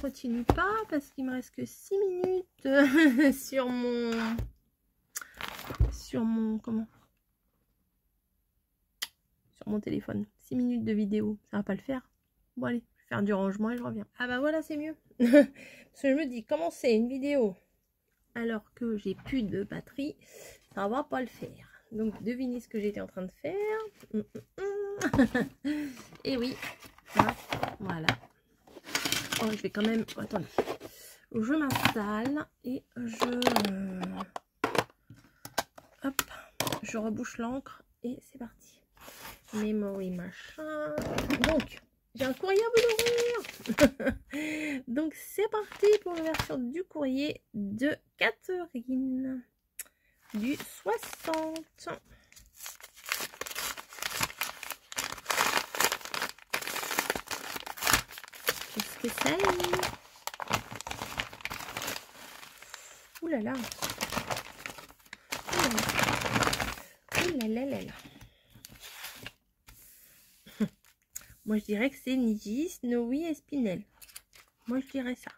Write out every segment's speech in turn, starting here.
continue pas parce qu'il me reste que 6 minutes sur mon sur mon comment? Sur mon téléphone. 6 minutes de vidéo. Ça va pas le faire. Bon allez je vais faire du rangement et je reviens. Ah bah voilà c'est mieux. Parce que je me dis commencer une vidéo? Alors que j'ai plus de batterie ça va pas le faire. Donc devinez ce que j'étais en train de faire. Hum, hum, hum. et oui voilà oh, je vais quand même attendez. Je m'installe et je euh, hop je rebouche l'encre et c'est parti. Memory machin. Donc j'ai un courrier à vous ouvrir. Donc c'est parti pour l'ouverture du courrier de Catherine du 60 que Ouh là là Ouh là là là là Moi, je dirais que c'est Niji, Snowy et Spinel. Moi, je dirais ça.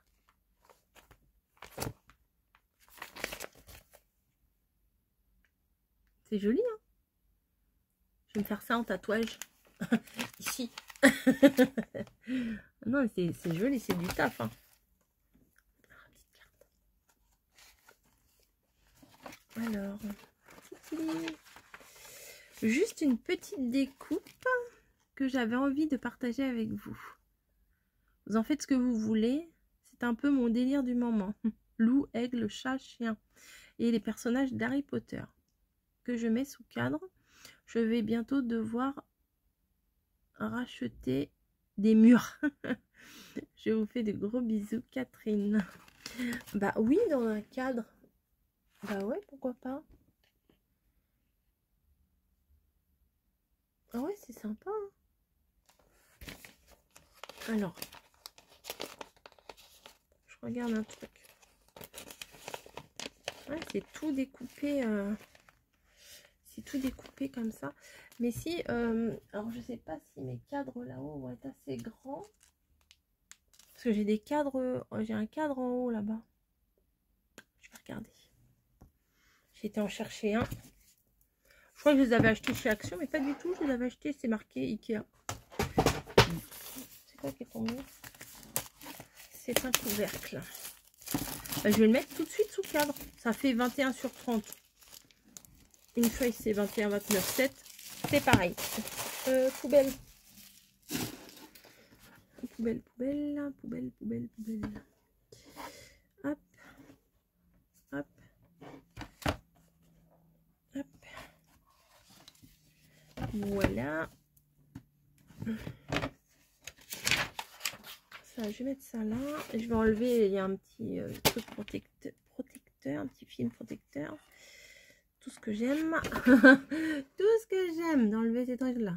C'est joli, hein Je vais me faire ça en tatouage. Ici. non, c'est joli, c'est du taf. Hein. Alors, juste une petite découpe j'avais envie de partager avec vous. Vous en faites ce que vous voulez. C'est un peu mon délire du moment. Loup, aigle, chat, chien. Et les personnages d'Harry Potter que je mets sous cadre. Je vais bientôt devoir racheter des murs. je vous fais de gros bisous, Catherine. Bah oui, dans un cadre. Bah ouais, pourquoi pas. Ah ouais, c'est sympa. Hein. Alors, je regarde un truc. c'est tout découpé. Euh, c'est tout découpé comme ça. Mais si, euh, alors je sais pas si mes cadres là-haut vont être assez grands. Parce que j'ai des cadres, oh, j'ai un cadre en haut là-bas. Je vais regarder. Été en chercher un. Je crois que je les avais achetés chez Action, mais pas du tout. Je les avais achetés, c'est marqué Ikea qui est tombé? C'est un couvercle. Bah, je vais le mettre tout de suite sous cadre. Ça fait 21 sur 30. Une feuille, c'est 21, 29, 7. C'est pareil. Euh, poubelle. Poubelle, poubelle, poubelle, poubelle, poubelle. Hop. Hop. Hop. Voilà je vais mettre ça là. Je vais enlever, il y a un petit euh, truc protecteur, un petit film protecteur. Tout ce que j'aime. Tout ce que j'aime d'enlever ces trucs là.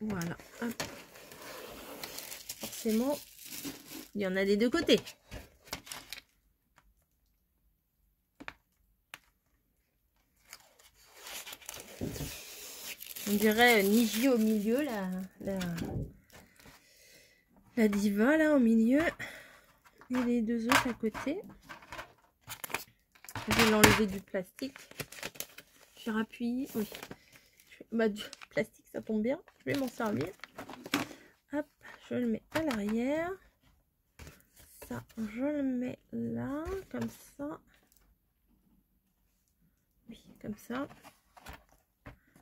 Voilà. Forcément, il y en a des deux côtés. On dirait Niji au milieu, la, la, diva là au milieu. Les deux autres à côté. Je vais l'enlever du plastique. Je vais rappuyer. Oui. Bah, du plastique, ça tombe bien. Je vais m'en servir. Hop, je le mets à l'arrière. Ça, je le mets là, comme ça. Oui, comme ça.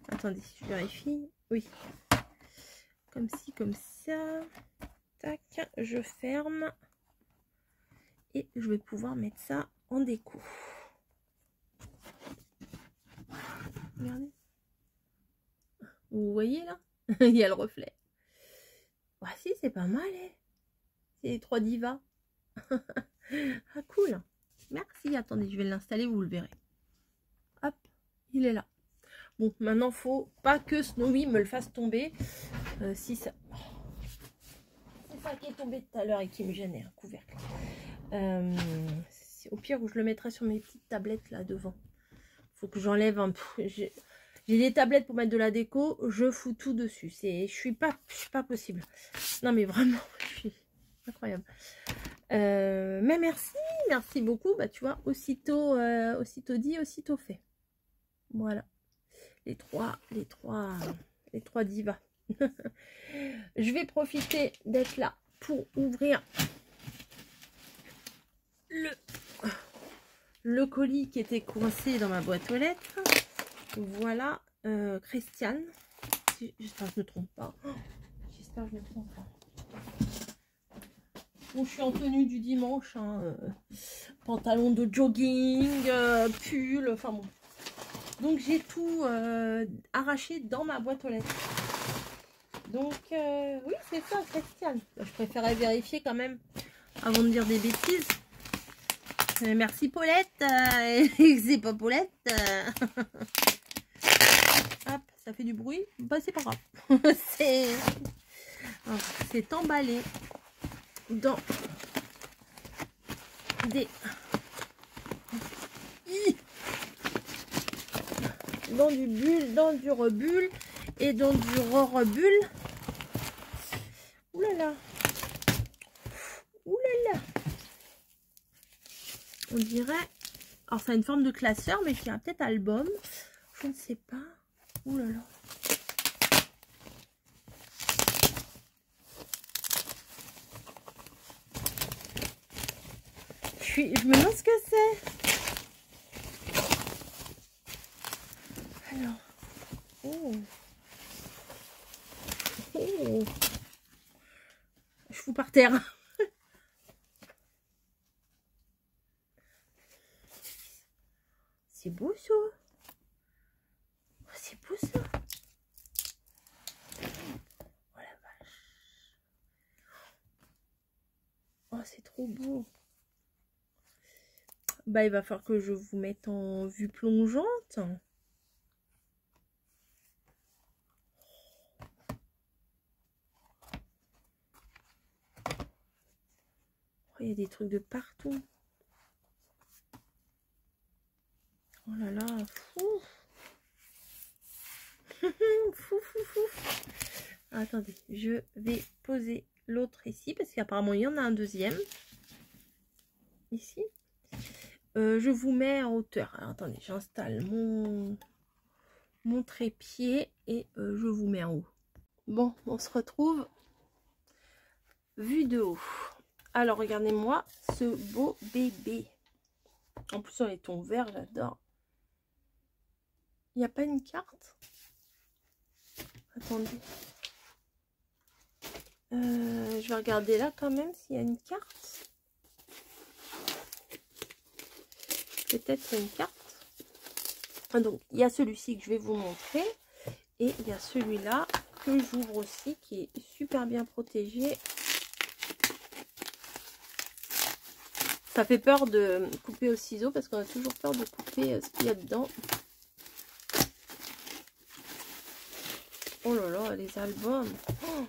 Attendez, je vérifie. Oui. Comme ci, comme ça. Tac, je ferme. Et je vais pouvoir mettre ça en déco. Regardez. Vous voyez là? Il y a le reflet. Voici, c'est pas mal. Hein c'est les trois divas. ah, cool. Merci. Attendez, je vais l'installer, vous le verrez. Hop, il est là. Bon, maintenant, faut pas que Snowy me le fasse tomber. Euh, si ça... C'est ça qui est tombé tout à l'heure et qui me gênait, un couvercle. Euh, au pire, je le mettrai sur mes petites tablettes là devant. Faut que j'enlève un peu... J'ai des tablettes pour mettre de la déco, je fous tout dessus. Je suis pas, suis pas possible. Non mais vraiment, je suis incroyable. Euh, mais merci, merci beaucoup. Bah tu vois, aussitôt, euh, aussitôt dit, aussitôt fait. Voilà. Les trois, les trois, les trois divas. je vais profiter d'être là pour ouvrir le, colis qui était coincé dans ma boîte aux lettres. Voilà, euh, Christiane. J'espère que je ne me trompe pas. J'espère que je ne trompe pas. Je suis en tenue du dimanche. Hein, euh, pantalon de jogging, euh, pull, enfin bon. Donc j'ai tout arraché dans ma boîte aux lettres. Donc oui, c'est ça, Christiane. Je préférais vérifier quand même avant de dire des bêtises. Merci Paulette. c'est pas Paulette. Hop, ça fait du bruit. Bah, c'est pas grave. c'est emballé dans des dans du bulle, dans du rebulle et dans du re-rebulle. Ouh là là. On dirait... Alors, ça a une forme de classeur, mais qui a peut-être album. Je ne sais pas. Ouh là là. Je, je me demande ce que c'est. Alors. Oh. Oh. Je fous par terre. C'est beau ça. beau. Bah, il va falloir que je vous mette en vue plongeante. Oh, il y a des trucs de partout. Oh là là, fou. fou, fou, fou. Attendez, je vais poser l'autre ici parce qu'apparemment il y en a un deuxième ici. Euh, je vous mets en hauteur. attendez, j'installe mon, mon trépied et euh, je vous mets en haut. Bon, on se retrouve vue de haut. Alors, regardez-moi ce beau bébé. En plus, on est ton vert, j'adore. Il n'y a pas une carte? Attendez. Euh, je vais regarder là quand même s'il y a une carte. peut-être une carte. Ah, donc, il y a celui-ci que je vais vous montrer. Et il y a celui-là que j'ouvre aussi, qui est super bien protégé. Ça fait peur de couper au ciseau parce qu'on a toujours peur de couper euh, ce qu'il y a dedans. Oh là là, les albums. Oh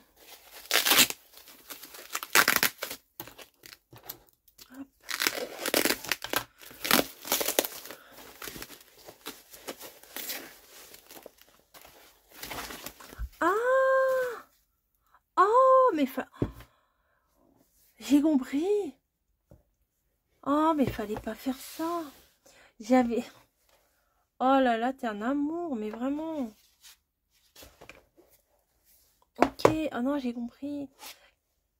J'ai compris. Oh, mais fallait pas faire ça. J'avais... Oh là là, t'es un amour, mais vraiment. Ok, oh non, j'ai compris.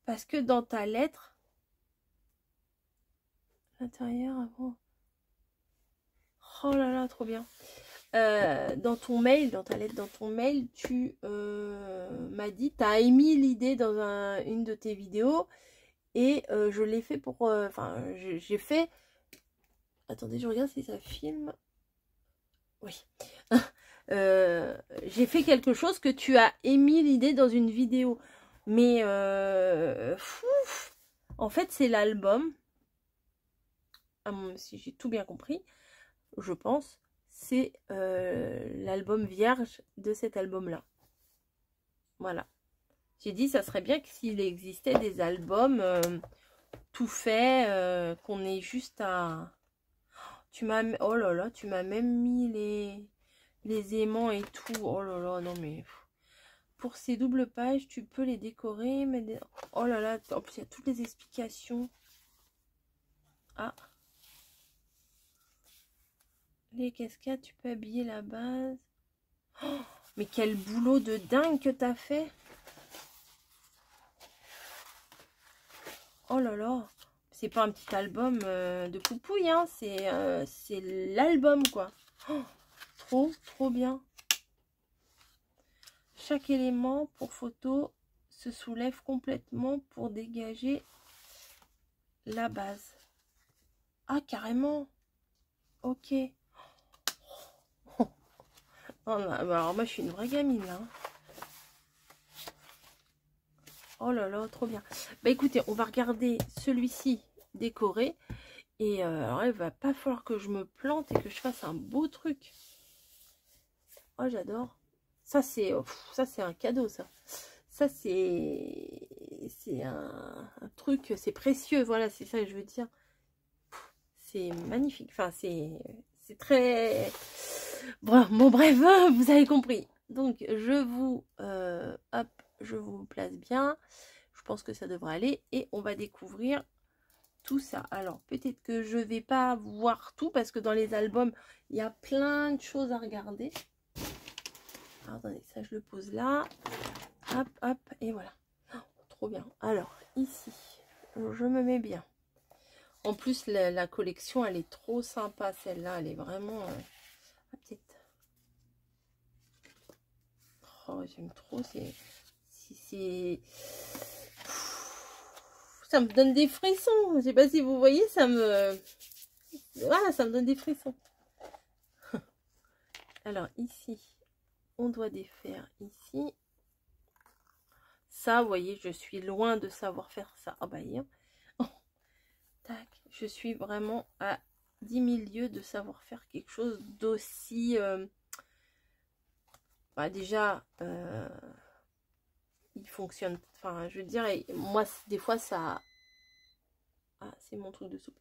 Parce que dans ta lettre... L'intérieur avant... Oh là là, trop bien. Euh, dans ton mail, dans ta lettre, dans ton mail, tu euh, m'as dit, tu as émis l'idée dans une de tes vidéos et euh, je l'ai fait pour... Enfin, j'ai fait... Attendez, je regarde si ça filme. Oui. j'ai fait quelque chose que tu as émis l'idée dans une vidéo. Mais... en fait, c'est l'album. si j'ai tout bien compris, je pense c'est euh, l'album vierge de cet album-là. Voilà. J'ai dit, ça serait bien que s'il existait des albums euh, tout faits, euh, qu'on ait juste à... Tu m'as... Oh là là, tu m'as même mis les... les aimants et tout. Oh là là, non mais... Pour ces doubles pages, tu peux les décorer. Mais Oh là là, en plus il y a toutes les explications. Ah. Les cascades, tu peux habiller la base. Oh, mais quel boulot de dingue que t'as fait. Oh là là. C'est pas un petit album euh, de poupouille, hein. Euh, c'est l'album, quoi. Oh, trop, trop bien. Chaque élément pour photo se soulève complètement pour dégager la base. Ah, carrément. Ok. Oh, bah, alors moi, je suis une vraie gamine, là. Hein. Oh là là, trop bien. Bah écoutez, on va regarder celui-ci décoré. Et euh, alors, il va pas falloir que je me plante et que je fasse un beau truc. Oh, j'adore. Ça, c'est oh, ça c'est un cadeau, ça. Ça, c'est c'est un, truc, c'est précieux. Voilà, c'est ça que je veux dire. C'est magnifique. Enfin, c'est très... Bon, bon, bref, vous avez compris. Donc, je vous... Euh, hop, je vous place bien. Je pense que ça devrait aller. Et on va découvrir tout ça. Alors, peut-être que je vais pas voir tout parce que dans les albums, il y a plein de choses à regarder. Attendez, ça je le pose là. Hop, hop, et voilà. Oh, trop bien. Alors, ici, je me mets bien. En plus, la, collection, elle est trop sympa, celle-là. Elle est vraiment... Euh, petite... Oh, j'aime trop. C'est c'est... Ça me donne des frissons. Je sais pas si vous voyez, ça me... Voilà, ça me donne des frissons. Alors, ici, on doit défaire ici. Ça, vous voyez, je suis loin de savoir faire ça. Ah bah, Tac. Je suis vraiment à 10 000 lieues de savoir faire quelque chose d'aussi... Euh, bah, déjà... Euh, il fonctionne. Enfin, je veux dire, moi, des fois, ça... Ah, c'est mon truc de soupe.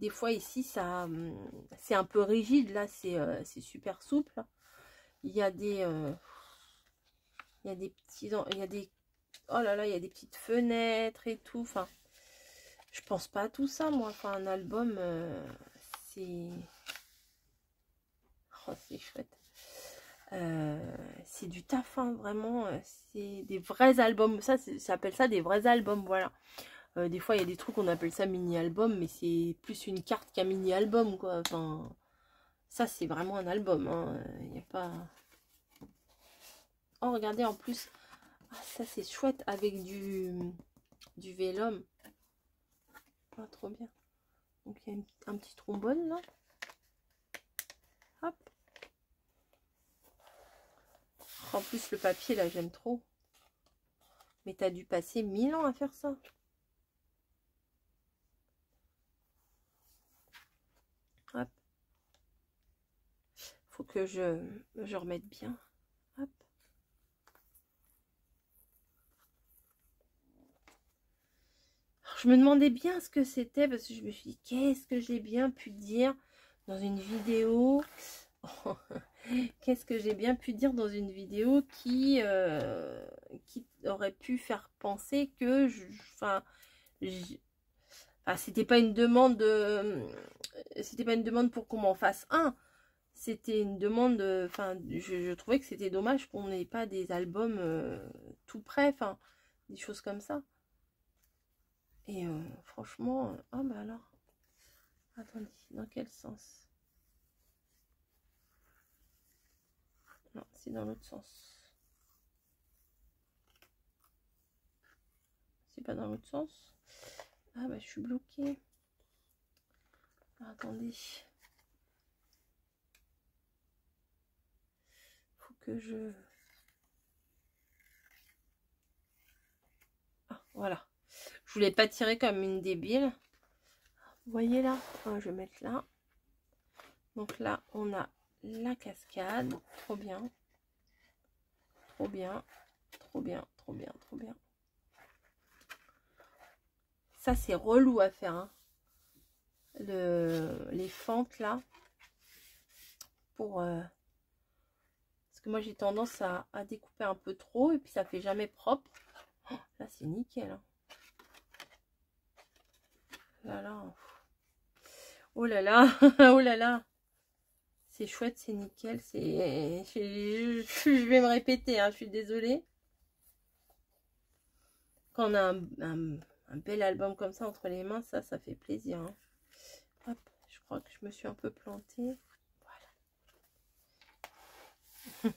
Des fois, ici, ça hum, c'est un peu rigide. Là, euh, c'est super souple. Il y a des... Euh, il y a des petits... Il y des... Oh là là, il y des petites fenêtres et tout. Enfin, je pense pas à tout ça, moi. Enfin, un album, euh, c'est... Oh, c'est chouette. C'est du taf, hein, vraiment. C'est des vrais albums. Ça, ça appelle ça des vrais albums, voilà. Euh, des fois, il y a des trucs, on appelle ça mini-album, mais c'est plus une carte qu'un mini-album, quoi. Ça, c'est vraiment un album. Hein. Il n'y a pas... Oh, regardez, en plus, ah, ça, c'est chouette avec du, du vélum. Pas trop bien. Donc, il y a un petit trombone, là. Hop. En plus, le papier, là, j'aime trop. Mais t'as dû passer mille ans à faire ça. Hop. Que je, remette bien. Je me demandais bien ce que c'était parce que je me suis dit, qu'est-ce que j'ai bien pu dire dans une vidéo qu'est-ce que j'ai bien pu dire dans une vidéo qui, euh, qui aurait pu faire penser que je, enfin, c'était pas une demande de, c'était pas une demande pour qu'on m'en fasse un c'était une demande enfin je, trouvais que c'était dommage qu'on n'ait pas des albums euh, tout près enfin des choses comme ça et euh, franchement ah bah alors attendez dans quel sens? Non, c'est dans l'autre sens. C'est pas dans l'autre sens. Ah bah je suis bloquée. attendez. Faut je... Ah, voilà. Je voulais pas tirer comme une débile. Voyez là? Je vais mettre là. Donc là, on a la cascade. Trop bien. Trop bien. Trop bien, trop bien, trop bien. Ça, c'est relou à faire. Hein. Le, les fentes, là. Pour... Euh, Parce que moi, j'ai tendance à, découper un peu trop et puis ça fait jamais propre. Oh, là, c'est nickel. Hein. Oh là là. oh là là. C'est chouette, c'est nickel. Je, vais me répéter, hein, je suis désolée. Quand on a un, bel album comme ça entre les mains, ça, ça fait plaisir. Hein. Je crois que je me suis un peu plantée.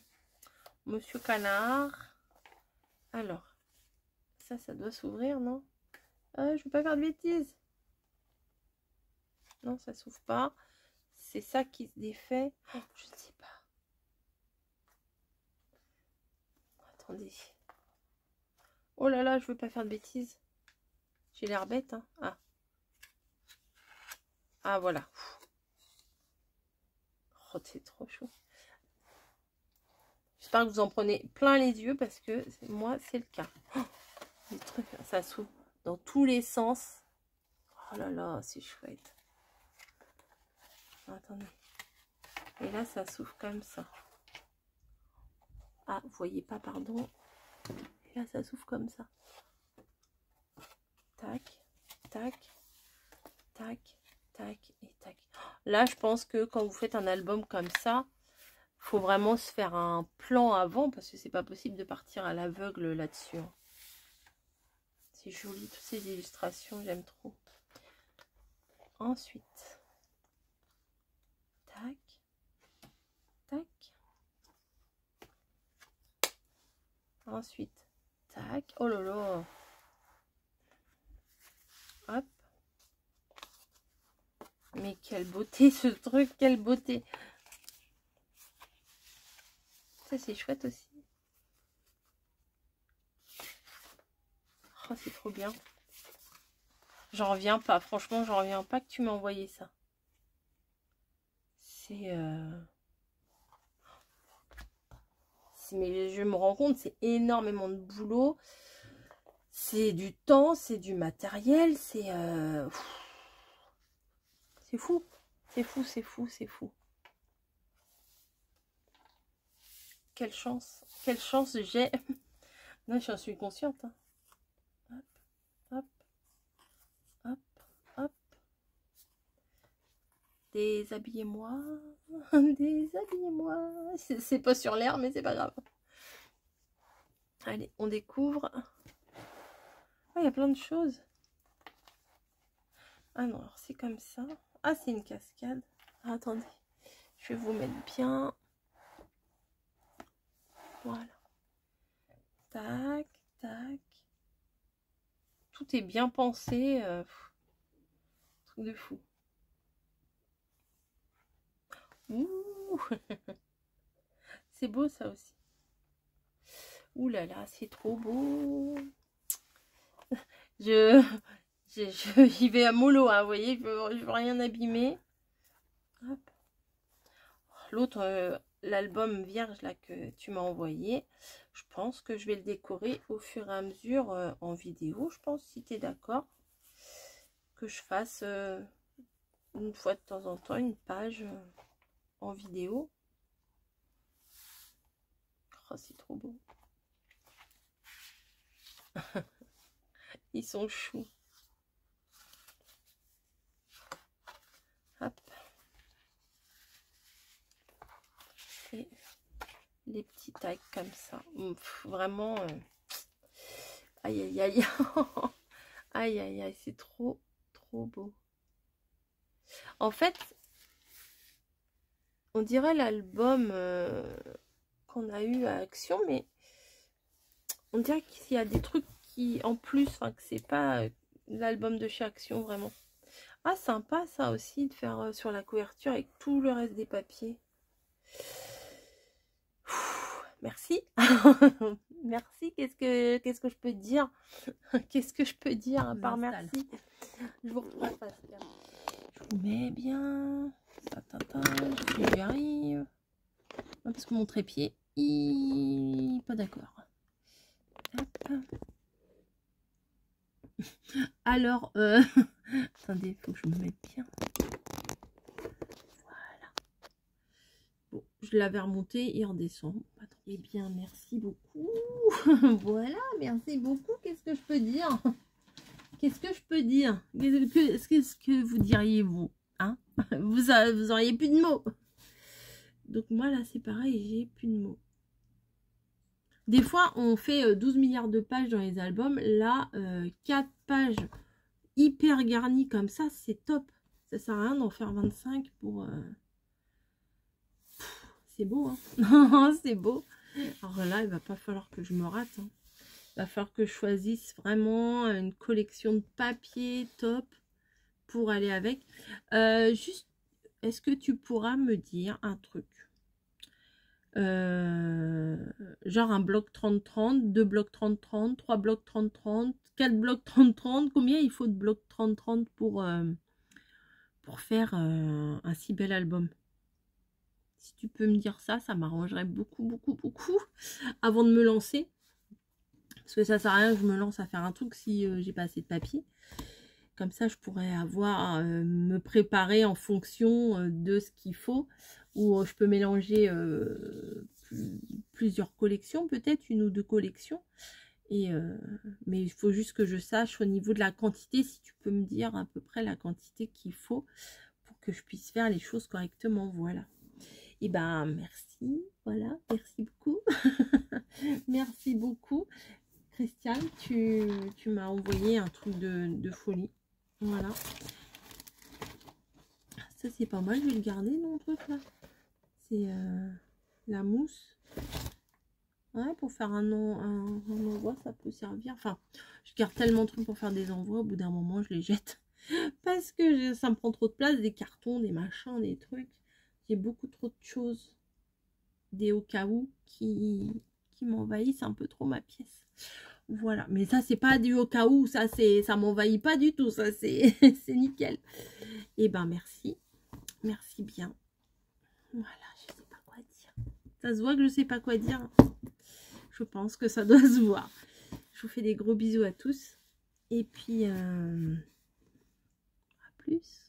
Monsieur Canard. Alors, ça, ça doit s'ouvrir, non? Ah, Je ne veux pas faire de bêtises. Non, ça s'ouvre pas. C'est ça qui se défait. Oh, je ne sais pas. Attendez. Oh là là, je veux pas faire de bêtises. J'ai l'air bête. Hein. ah. ah, voilà. Oh, c'est trop chaud. Que vous en prenez plein les yeux parce que moi, c'est le cas. Oh, ça s'ouvre dans tous les sens. Oh là là, c'est chouette. Attendez. Et là, ça s'ouvre comme ça. Ah, vous voyez pas, pardon. Là, ça s'ouvre comme ça. Tac, tac, tac, tac et tac. Là, je pense que quand vous faites un album comme ça, faut vraiment se faire un plan avant parce que c'est pas possible de partir à l'aveugle là-dessus. Hein. C'est joli, toutes ces illustrations, j'aime trop. Ensuite, tac, tac. Ensuite, tac. Oh là là. Hop. Mais quelle beauté ce truc, quelle beauté c'est chouette aussi. Oh, c'est trop bien. J'en reviens pas. Franchement, j'en reviens pas que tu m'as envoyé ça. C'est... Euh, mais je me rends compte, c'est énormément de boulot. C'est du temps, c'est du matériel, c'est... Euh, c'est fou. C'est fou, c'est fou, c'est fou. Quelle chance. Quelle chance j'ai. non, j'en suis consciente. Hein. Hop, hop, hop, hop. Déshabillez-moi. Déshabillez-moi. C'est pas sur l'air, mais c'est pas grave. Allez, on découvre. Ah, il y a plein de choses. Ah non, alors c'est comme ça. Ah, c'est une cascade. Ah, attendez, je vais vous mettre bien. Voilà. Tac, tac. Tout est bien pensé. Euh, truc de fou. C'est beau ça aussi. Ouh là c'est trop beau. Je, j'y vais à mollo, hein, vous voyez, je veux, veux rien abîmer. L'autre, euh, l'album vierge là que tu m'as envoyé, je pense que je vais le décorer au fur et à mesure euh, en vidéo. Je pense, si tu es d'accord, que je fasse euh, une fois de temps en temps une page euh, en vidéo. Oh, c'est trop beau. Ils sont choux. Les petits tags comme ça. vraiment, euh, aïe aïe aïe, aïe aïe c'est trop, trop beau. En fait, on dirait l'album euh, qu'on a eu à Action, mais on dirait qu'il y a des trucs qui, en plus, que c'est pas euh, l'album de chez Action vraiment. Ah, sympa ça aussi de faire sur la couverture avec tout le reste des papiers. Merci. merci. Qu'est-ce que qu'est-ce que je peux dire? Qu'est-ce que je peux dire à part merci? Je vous reprends Je vous mets bien. J'y arrive. Parce que mon trépied, il pas d'accord. Alors, euh... attendez, il faut que je me mette bien. je l'avais remonté, il redescend. Eh bien, merci beaucoup. voilà, merci beaucoup. Qu'est-ce que je peux dire? Qu'est-ce que je peux dire? Qu'est-ce que, vous diriez, vous hein? Vous, vous auriez plus de mots. Donc moi, là, c'est pareil, j'ai plus de mots. Des fois, on fait 12 euh, milliards de pages dans les albums. Là, 4 euh, pages hyper garnies comme ça, c'est top. Ça sert à rien d'en faire 25 pour... Euh, c'est beau, hein C'est beau. Alors là, il va pas falloir que je me rate. Hein. Il va falloir que je choisisse vraiment une collection de papier top pour aller avec. juste, est-ce que tu pourras me dire un truc? Euh, genre un bloc 30-30, deux blocs 30-30, trois blocs 30-30, quatre blocs 30-30. Combien il faut de blocs 30-30 pour, euh, pour faire euh, un si bel album? Si tu peux me dire ça, ça m'arrangerait beaucoup, beaucoup, beaucoup avant de me lancer. Parce que ça sert à rien que je me lance à faire un truc si j'ai pas assez de papier. Comme ça, je pourrais avoir, me préparer en fonction de ce qu'il faut euh, je peux mélanger euh, plusieurs collections, peut-être une ou deux collections. Euh, mais il faut juste que je sache au niveau de la quantité, si tu peux me dire à peu près la quantité qu'il faut pour que je puisse faire les choses correctement. Voilà. Et ben merci, voilà, merci beaucoup. merci beaucoup. Christiane, tu, m'as envoyé un truc de, folie. Voilà. Ça c'est pas mal, je vais le garder non truc là. Euh, la mousse. pour faire un, un, envoi, ça peut servir. Enfin, je garde tellement de trucs pour faire des envois. Au bout d'un moment, je les jette. Parce que ça me prend trop de place. Des cartons, des machins, des trucs. J'ai beaucoup trop de choses. Des au cas où qui, qui m'envahissent un peu trop ma pièce. Voilà. Mais ça, c'est pas du au cas où. Ça, c'est ça m'envahit pas du tout. Ça, c'est nickel. Et eh ben, merci. Merci bien. Voilà. Ça se voit que je sais pas quoi dire. Je pense que ça doit se voir. Je vous fais des gros bisous à tous. Et puis, euh, à plus.